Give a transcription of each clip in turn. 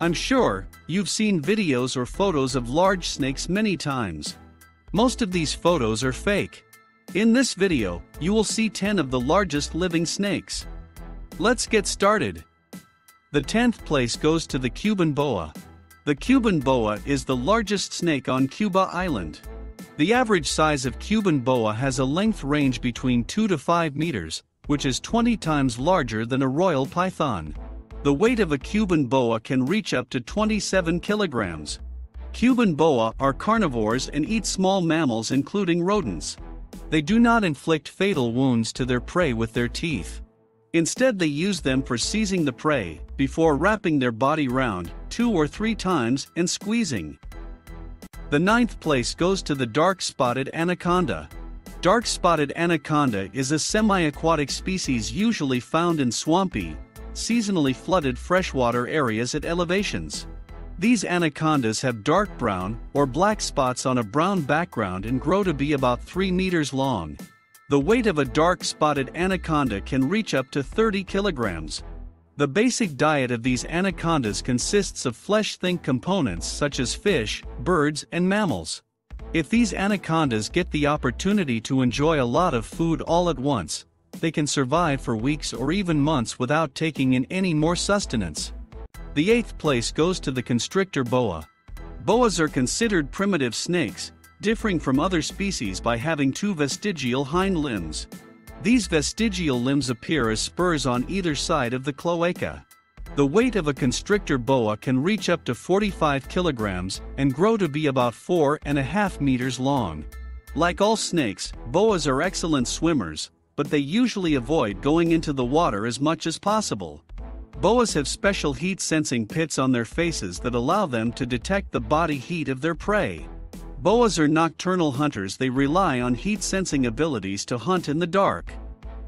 I'm sure, you've seen videos or photos of large snakes many times. Most of these photos are fake. In this video, you will see 10 of the largest living snakes. Let's get started. The 10th place goes to the Cuban boa. The Cuban boa is the largest snake on Cuba Island. The average size of Cuban boa has a length range between 2 to 5 meters, which is 20 times larger than a royal python. The weight of a Cuban boa can reach up to 27 kilograms. Cuban boa are carnivores and eat small mammals including rodents. They do not inflict fatal wounds to their prey with their teeth. Instead they use them for seizing the prey, before wrapping their body round, two or three times, and squeezing. The ninth place goes to the dark-spotted anaconda. Dark-spotted anaconda is a semi-aquatic species usually found in swampy, seasonally flooded freshwater areas at elevations. These anacondas have dark brown or black spots on a brown background and grow to be about 3 meters long. The weight of a dark spotted anaconda can reach up to 30 kilograms. The basic diet of these anacondas consists of flesh-think components such as fish, birds, and mammals. If these anacondas get the opportunity to enjoy a lot of food all at once, they can survive for weeks or even months without taking in any more sustenance. The eighth place goes to the constrictor boa. Boas are considered primitive snakes, differing from other species by having two vestigial hind limbs. These vestigial limbs appear as spurs on either side of the cloaca. The weight of a constrictor boa can reach up to 45 kilograms and grow to be about 4.5 meters long. Like all snakes, boas are excellent swimmers, but they usually avoid going into the water as much as possible. Boas have special heat sensing pits on their faces that allow them to detect the body heat of their prey. Boas are nocturnal hunters, they rely on heat sensing abilities to hunt in the dark.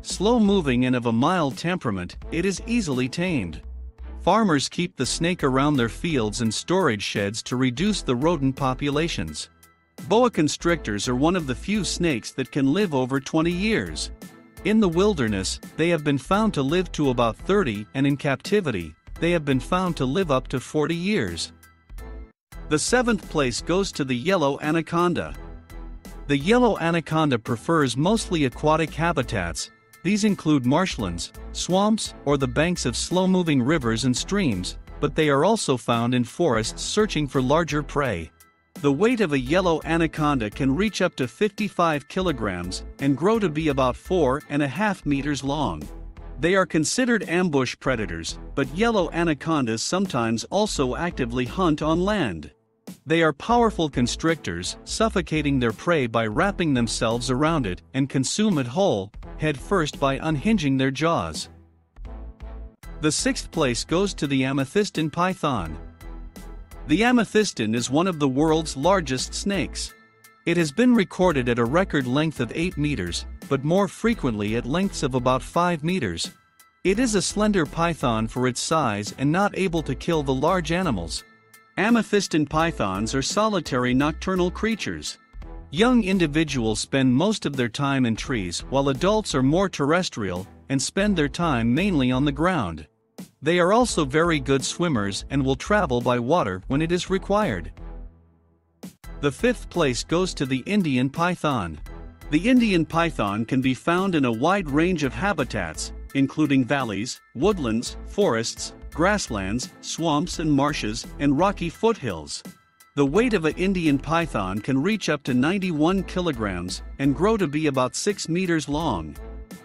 Slow moving and of a mild temperament, it is easily tamed. Farmers keep the snake around their fields and storage sheds to reduce the rodent populations. Boa constrictors are one of the few snakes that can live over 20 years. In the wilderness, they have been found to live to about 30 and in captivity, they have been found to live up to 40 years. The seventh place goes to the yellow anaconda. The yellow anaconda prefers mostly aquatic habitats, these include marshlands, swamps, or the banks of slow-moving rivers and streams, but they are also found in forests searching for larger prey. The weight of a yellow anaconda can reach up to 55 kilograms and grow to be about 4.5 meters long. They are considered ambush predators, but yellow anacondas sometimes also actively hunt on land. They are powerful constrictors, suffocating their prey by wrapping themselves around it and consume it whole, head first by unhinging their jaws. The sixth place goes to the amethystine python. The amethystine is one of the world's largest snakes. It has been recorded at a record length of 8 meters, but more frequently at lengths of about 5 meters. It is a slender python for its size and not able to kill the large animals. Amethystine pythons are solitary nocturnal creatures. Young individuals spend most of their time in trees while adults are more terrestrial and spend their time mainly on the ground. They are also very good swimmers and will travel by water when it is required. The fifth place goes to the Indian python. The Indian python can be found in a wide range of habitats, including valleys, woodlands, forests, grasslands, swamps and marshes, and rocky foothills. The weight of an Indian python can reach up to 91 kilograms and grow to be about 6 meters long.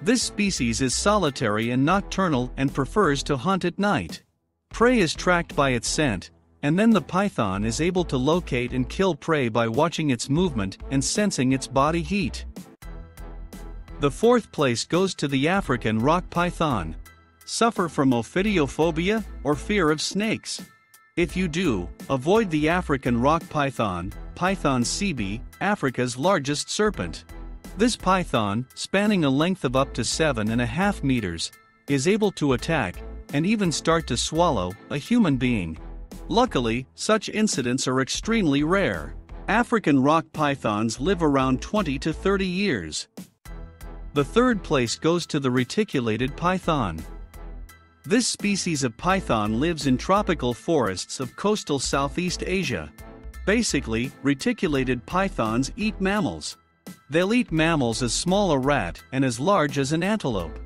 This species is solitary and nocturnal and prefers to hunt at night. Prey is tracked by its scent, and then the python is able to locate and kill prey by watching its movement and sensing its body heat. The fourth place goes to the African rock python. Suffer from ophidiophobia or fear of snakes? If you do, avoid the African rock python, Python sebae, Africa's largest serpent. This python, spanning a length of up to 7.5 meters, is able to attack, and even start to swallow, a human being. Luckily, such incidents are extremely rare. African rock pythons live around 20 to 30 years. The third place goes to the reticulated python. This species of python lives in tropical forests of coastal Southeast Asia. Basically, reticulated pythons eat mammals. They'll eat mammals as small a rat and as large as an antelope.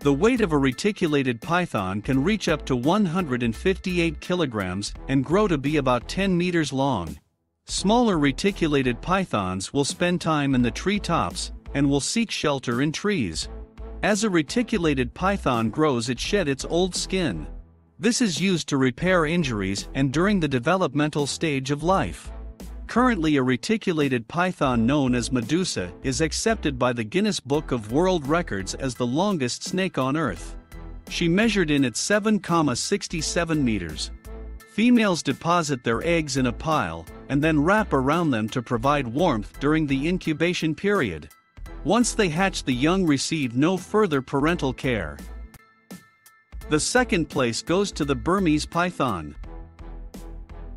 The weight of a reticulated python can reach up to 158 kilograms and grow to be about 10 meters long. Smaller reticulated pythons will spend time in the tree tops and will seek shelter in trees. As a reticulated python grows it shed its old skin. This is used to repair injuries and during the developmental stage of life. Currently a reticulated python known as Medusa is accepted by the Guinness Book of World Records as the longest snake on Earth. She measured in at 7,67 meters. Females deposit their eggs in a pile and then wrap around them to provide warmth during the incubation period. Once they hatch the young receive no further parental care. The second place goes to the Burmese python.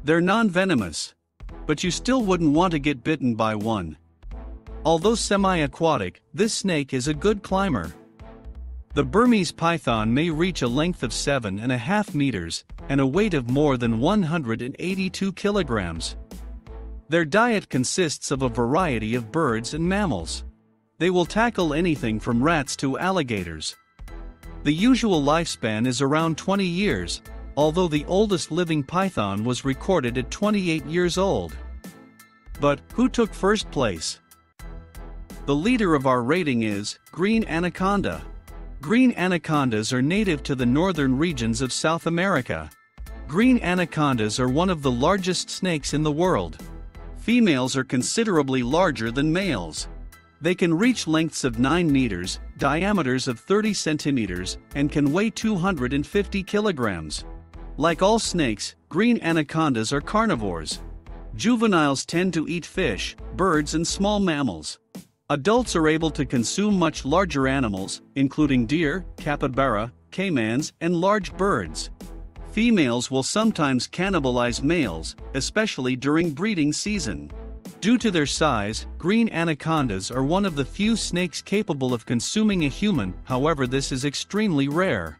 They're non-venomous, but you still wouldn't want to get bitten by one. Although semi-aquatic, this snake is a good climber. The Burmese python may reach a length of 7.5 meters and a weight of more than 182 kilograms. Their diet consists of a variety of birds and mammals. They will tackle anything from rats to alligators. The usual lifespan is around 20 years, although the oldest living python was recorded at 28 years old. But, who took first place? The leader of our rating is Green Anaconda. Green anacondas are native to the northern regions of South America. Green anacondas are one of the largest snakes in the world. Females are considerably larger than males. They can reach lengths of 9 meters, diameters of 30 centimeters, and can weigh 250 kilograms. Like all snakes, green anacondas are carnivores. Juveniles tend to eat fish, birds and small mammals. Adults are able to consume much larger animals, including deer, capybara, caimans, and large birds. Females will sometimes cannibalize males, especially during breeding season. Due to their size, green anacondas are one of the few snakes capable of consuming a human, however this is extremely rare.